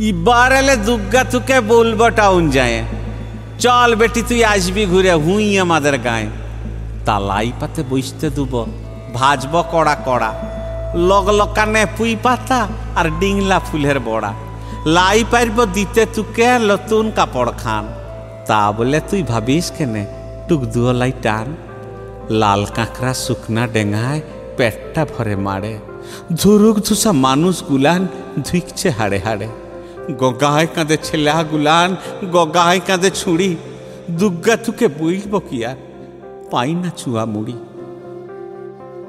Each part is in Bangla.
ইবার এলে দুর্গা তোকে বলব টাউন যায়। চল বেটি, তুই আসবি ঘুরে, হুই আমাদের গায়ে। তালাই পাতে বসতে দুব, ভাজব কড়া কড়া। লগ লকানে পুই পাতা আর ডিংলা ফুলের বড়া। লাই পারব দিতে তুকে নতুন কাপড় খান। তা বলে তুই ভাবিস কেনে, টুক দুয় লাই টান। লাল কাঁকড়া শুকনা ডেঙায় পেটটা ভরে মারে ধুরুক ধুসা মানুষ গুলান ধুইকছে হাড়ে হাড়ে। গগায় কাঁদে ছেলা গুলান, গগায় কাঁদে ছুড়ি দুর্গা তুকে বইলব কি আর? পাই না চুয়া মুড়ি।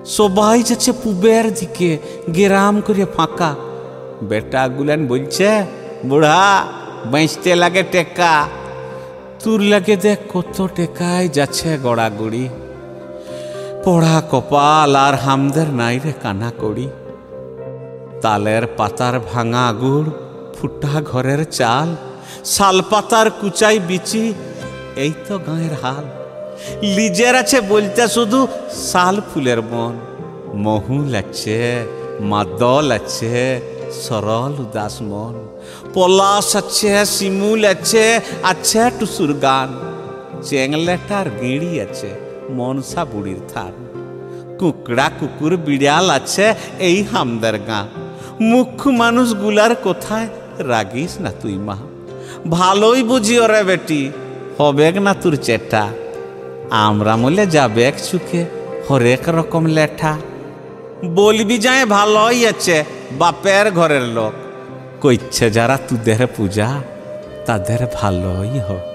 সবাই যাচ্ছে পুবের দিকে, গেরাম করে ফাঁকা। বেটা গুলান বলছে, বুড়া, বেঁচতে লাগে টেকা। তোর লাগে দেখ কত টেকায় যাচ্ছে গড়া গড়াগড়ি। পড়া কপাল আর হামদের নাই রে কানা কড়ি তালের পাতার ভাঙা গুড় ফুটা ঘরের চাল, শাল পাতার কুচাই বিচি, এই তো গাঁয়ের হাল। লিজের আছে বলতে শুধু শাল ফুলের মন। মহুল আছে মাদল আছে, সরল উদাস মন। পলাশ আছে, শিমুল আছে আছে টুসুর গান। চেংলেটার গিড়ি আছে, মনসা বুড়ির থান। কুকড়া কুকুর বিড়াল আছে, এই হামদের গাঁ মুখ্য মানুষগুলার কোথায় রাগিস না তুই, মা। ভালোই বুঝি রে বেটি, হবেক না তোর চেটা। আমরা মলে যাবেক চুকে, হরেক রকম লেঠা। বলবি যায় ভালোই আছে বাপের ঘরের লোক। কইছে যারা তুদের পূজা, তাদের ভালোই হোক।